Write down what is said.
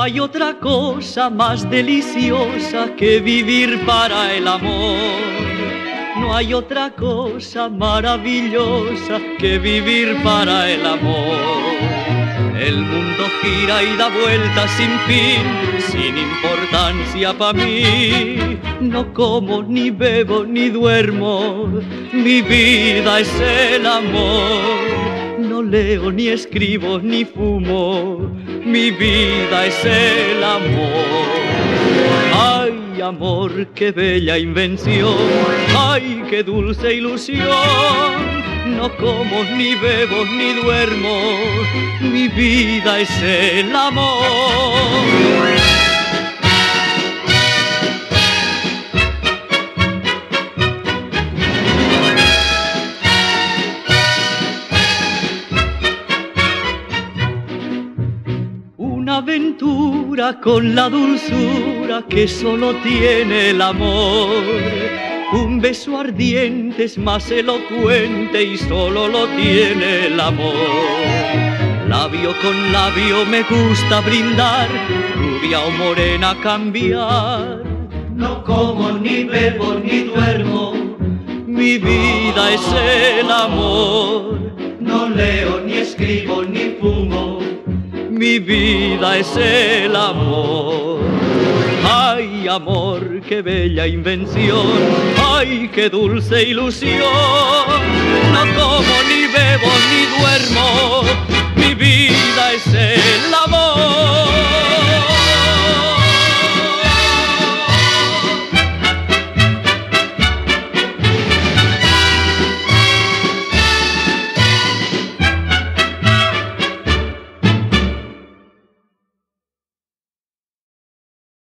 hay otra cosa más deliciosa que vivir para el amor. No hay otra cosa maravillosa que vivir para el amor. El mundo gira y da vueltas sin fin, sin importancia para mí. No como, ni bebo, ni duermo, mi vida es el amor no leo, ni escribo, ni fumo, mi vida es el amor. Ay, amor, qué bella invención, ay, qué dulce ilusión. No como, ni bebo, ni duermo, mi vida es el amor. Aventura con la dulzura que solo tiene el amor. Un beso ardiente es más elocuente y solo lo tiene el amor. Labio con labio me gusta brindar, rubia o morena cambiar. No como ni bebo ni duermo, mi vida es el amor. No leo ni escribo mi vida es el amor. Ay, amor, qué bella invención, ay, qué dulce ilusión. No como, ni bebo, ni duermo,